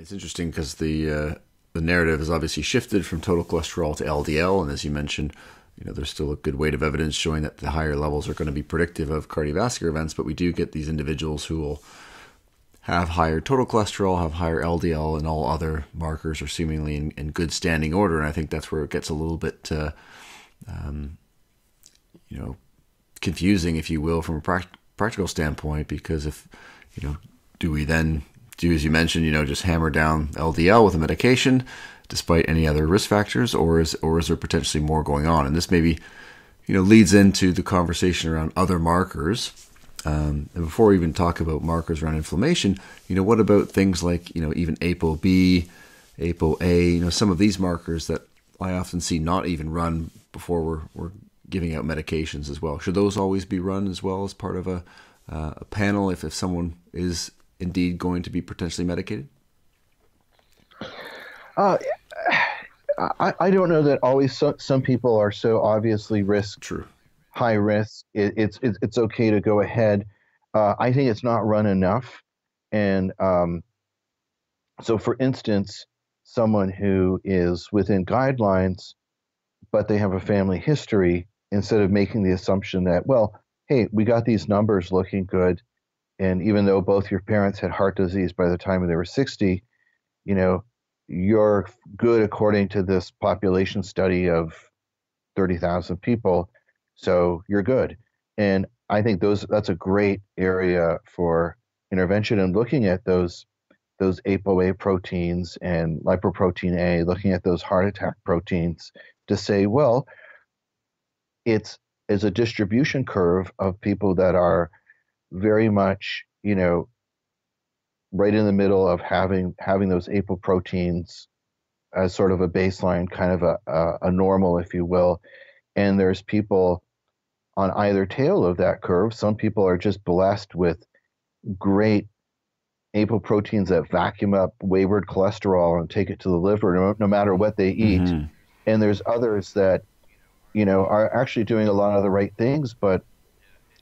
It's interesting because the uh, the narrative has obviously shifted from total cholesterol to LDL, and as you mentioned, you know there's still a good weight of evidence showing that the higher levels are going to be predictive of cardiovascular events, but we do get these individuals who will have higher total cholesterol, have higher LDL, and all other markers are seemingly in, in good standing order. And I think that's where it gets a little bit, uh, um, you know, confusing, if you will, from a practical standpoint, because if, you know, do we then do, as you mentioned, you know, just hammer down LDL with a medication despite any other risk factors, or is, or is there potentially more going on? And this maybe, you know, leads into the conversation around other markers um, and before we even talk about markers around inflammation, you know, what about things like, you know, even ApoB, ApoA, you know, some of these markers that I often see not even run before we're, we're giving out medications as well. Should those always be run as well as part of a, uh, a panel if, if someone is indeed going to be potentially medicated? Uh, I, I don't know that always so, some people are so obviously risk True high risk, it, it's, it's it's okay to go ahead. Uh, I think it's not run enough, and um, so for instance, someone who is within guidelines, but they have a family history, instead of making the assumption that well, hey, we got these numbers looking good, and even though both your parents had heart disease by the time they were 60, you know, you're good according to this population study of 30,000 people so you're good. And I think those that's a great area for intervention and looking at those those ApoA proteins and lipoprotein A, looking at those heart attack proteins to say, well, it's is a distribution curve of people that are very much, you know, right in the middle of having having those apoproteins as sort of a baseline, kind of a, a, a normal, if you will. And there's people on either tail of that curve. Some people are just blessed with great apoproteins that vacuum up wayward cholesterol and take it to the liver no, no matter what they eat. Mm-hmm. And there's others that, you know, are actually doing a lot of the right things, but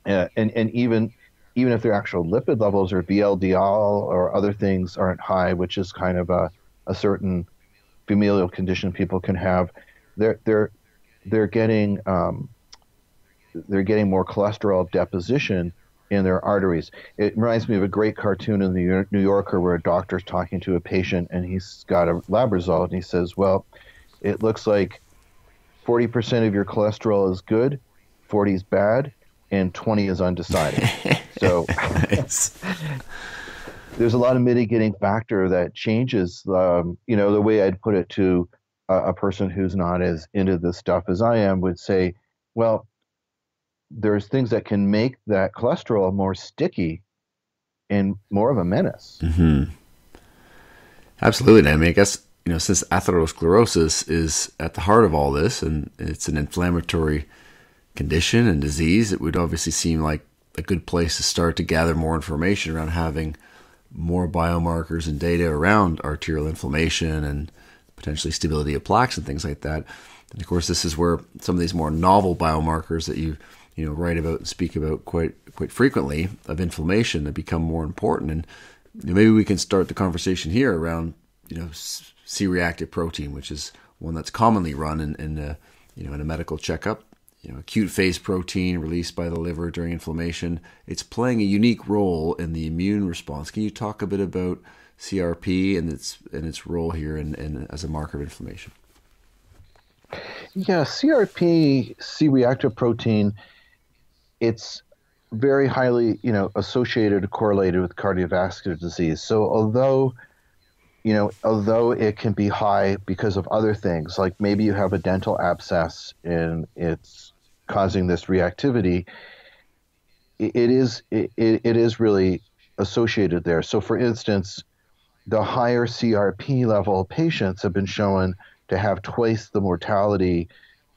uh, and and even even if their actual lipid levels or VLDL or other things aren't high, which is kind of a, a certain familial condition people can have, they're they're they're getting um, they're getting more cholesterol deposition in their arteries. It reminds me of a great cartoon in the New Yorker where a doctor's talking to a patient and he's got a lab result and he says, "Well, it looks like 40% of your cholesterol is good, 40 is bad, and 20 is undecided." so there's a lot of mitigating factor that changes, um, you know, the way I'd put it to a, a person who's not as into this stuff as I am would say, well, there's things that can make that cholesterol more sticky and more of a menace. Mm-hmm. Absolutely. I mean, I guess, you know, since atherosclerosis is at the heart of all this and it's an inflammatory condition and disease, it would obviously seem like a good place to start to gather more information around having more biomarkers and data around arterial inflammation and potentially stability of plaques and things like that. And of course, this is where some of these more novel biomarkers that you you know write about and speak about quite quite frequently of inflammation that become more important and you know, maybe we can start the conversation here around you know C-reactive protein which is one that's commonly run in, in a, you know in a medical checkup you know acute phase protein released by the liver during inflammation. It's playing a unique role in the immune response. Can you talk a bit about CRP and its and its role here in, in as a marker of inflammation? Yeah CRP C-reactive protein it's very highly, you know, associated, correlated with cardiovascular disease. So although, you know, although it can be high because of other things, like maybe you have a dental abscess and it's causing this reactivity, it, is it, it is really associated there. So for instance, the higher CRP level patients have been shown to have twice the mortality.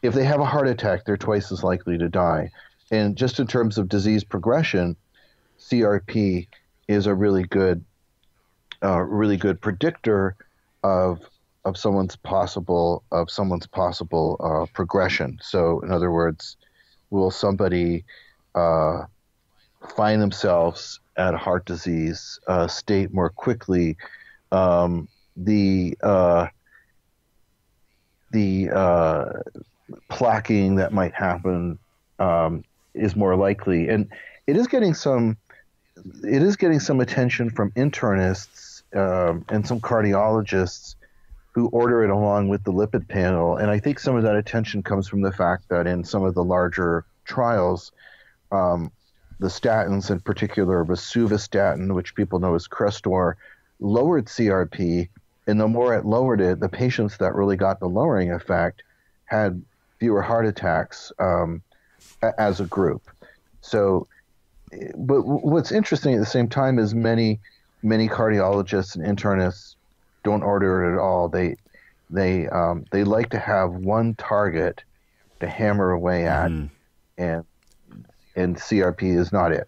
If they have a heart attack, they're twice as likely to die. And just in terms of disease progression, CRP is a really good, uh, really good predictor of of someone's possible of someone's possible uh, progression. So, in other words, will somebody uh, find themselves at heart disease uh, state more quickly um, the uh, the uh, plaquing that might happen um, is more likely, and it is getting some it is getting some attention from internists um, and some cardiologists who order it along with the lipid panel. And I think some of that attention comes from the fact that in some of the larger trials, um, the statins, in particular rosuvastatin, which people know as Crestor, lowered CRP. And the more it lowered it, the patients that really got the lowering effect had fewer heart attacks um, as a group. So, but what's interesting at the same time is many, many cardiologists and internists don't order it at all. They, they, um, they like to have one target to hammer away at, mm-hmm. and and CRP is not it.